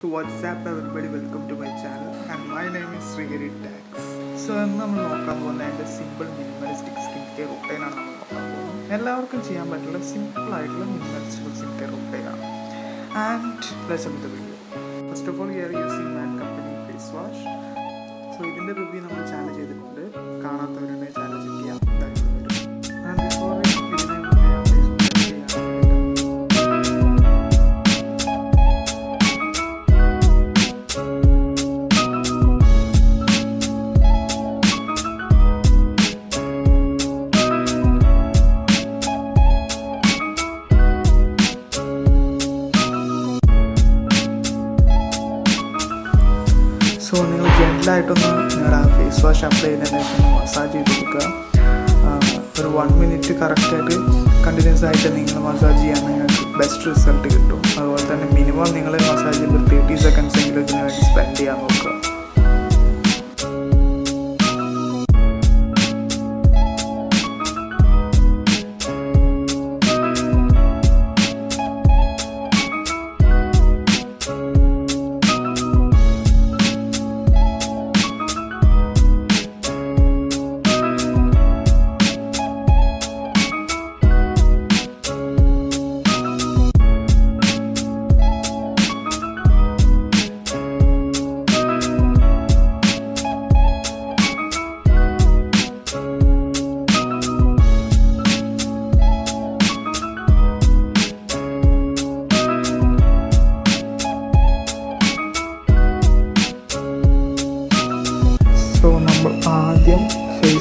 What's up welcome to my channel and my name is Srigiri Tax. So ഇന്ന് നമ്മൾ നോക്കാൻ പോകുന്ന എന്റെ സിമ്പിൾ മിനിമലിസ്റ്റിക് സ്കിൻ കെയർ റുട്ടൈനാണ് നമ്മൾ നോക്കാൻ പോകുന്നത്. എല്ലാവർക്കും ചെയ്യാൻ പറ്റുള്ള സിമ്പിൾ ആയിട്ടുള്ള minimalistic skin care റുട്ടൈനാണ് and let's the video first of all you are using man company face wash so ഇതിന്റെ റിവ്യൂ നമ്മൾ ചാനൽ ചെയ്തിട്ടുണ്ട്. കാണാത്തവരുണ്ടെങ്കിൽ ജെന്റിലായിട്ടൊന്ന് നിങ്ങളുടെ ആ ഫേസ് വാഷ് അപ്ലൈ ചെയ്തതിന് ഒന്ന് മസാജ് ചെയ്ത് കൊടുക്കുക. ഒരു വൺ മിനിറ്റ് കറക്റ്റായിട്ട് കണ്ടിന്യൂസ് ആയിട്ട് നിങ്ങൾ മസാജ് ചെയ്യാൻ നിങ്ങൾക്ക് ബെസ്റ്റ് റിസൾട്ട് കിട്ടും. അതുപോലെ തന്നെ മിനിമം നിങ്ങൾ മസാജ് ചെയ്യുമ്പോൾ തേർട്ടി സെക്കൻഡ്സ് എങ്കിലും ഇതിനു വേണ്ടി സ്പെൻഡ് ചെയ്യാൻ നോക്കുക.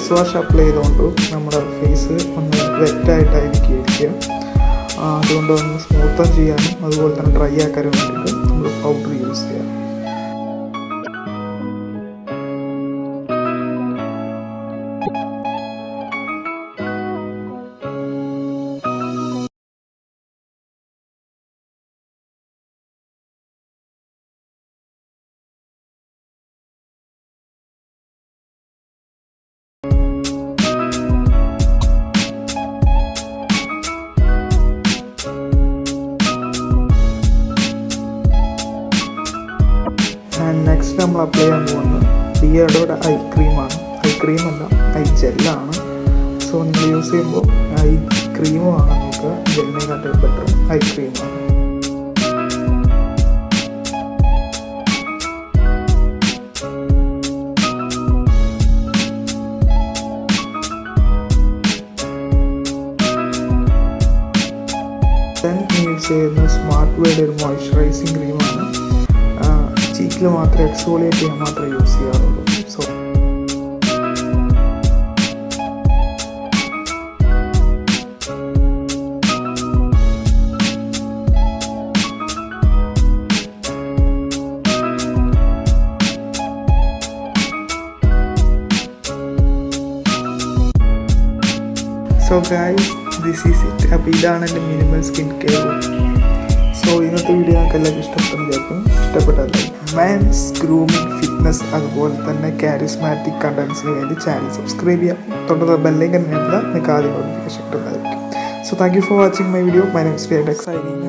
ഫേസ് വാഷ് അപ്ലൈ ചെയ്തുകൊണ്ട് നമ്മുടെ ഫേസ് ഒന്ന് വെറ്റായിട്ടായിരിക്കും. ഇരിക്കുക അതുകൊണ്ട് ഒന്ന് സ്മൂത്ത് ചെയ്യാനും അതുപോലെ തന്നെ ഡ്രൈ ആക്കാനും വേണ്ടിയിട്ട് നമ്മൾ പൗഡർ യൂസ് ചെയ്യാം. ആൻഡ് നമ്മൾ അപ്ലൈ ചെയ്യാൻ പോകുന്നത് ബിയർഡോയുടെ ഐ ക്രീമാണ് ഐ ക്രീം അല്ല ഐ ജെല്ലാണ് സോ നിങ്ങൾ യൂസ് ചെയ്യുമ്പോൾ ഐ ക്രീം നമുക്ക് ജെല്ലിനെ കാട്ടിൽ ബെറ്റർ ഐ ക്രീമാണ് യൂസ് ചെയ്യുന്ന സ്മാർട്ട് വേയുടെ ഒരു മോയ്സ്ചറൈസിങ് ക്രീമാണ് ചീക്കിൽ മാത്രമേ എക്സ്ഫോളിയേറ്റ് ചെയ്യാൻ മാത്രമേ യൂസ് ചെയ്യാറുള്ളൂ. So so guys this is it അപ്പോൾ ഇതാണ് എന്റെ മിനിമം സ്കിൻ കെയർ സോ ഇന്നത്തെ വീഡിയോ നിങ്ങൾക്ക് എല്ലാവർക്കും ഇഷ്ടപ്പെട്ടെന്ന് വിചാരിക്കും ഇഷ്ടപ്പെട്ടാൽ മാൻസ് ഗ്രൂമിംഗ് ഫിറ്റ്നസ് അതുപോലെ തന്നെ കാരിസ്മാറ്റിക് കണ്ടൻസിന് വേണ്ടി ചാനൽ സബ്സ്ക്രൈബ് ചെയ്യാം തൊട്ടുള്ള ബെല്ലൈക്കൻ നിങ്ങൾക്ക് ആദ്യം നോട്ടിഫിക്കേഷൻ കിട്ടുന്നതായിരിക്കും. So thank you for watching my video my next signing